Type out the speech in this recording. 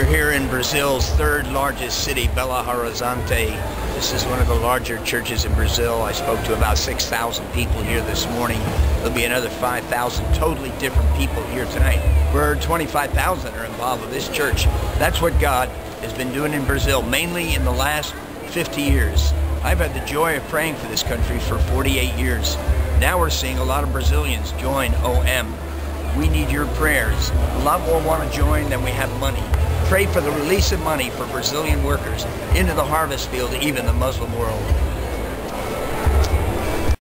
We're here in Brazil's third largest city, Belo Horizonte. This is one of the larger churches in Brazil. I spoke to about 6,000 people here this morning. There'll be another 5,000 totally different people here tonight. We're 25,000 are involved with this church. That's what God has been doing in Brazil, mainly in the last 50 years. I've had the joy of praying for this country for 48 years. Now we're seeing a lot of Brazilians join OM. We need your prayers. A lot more want to join than we have money pray for the release of money for Brazilian workers into the harvest field, even the Muslim world.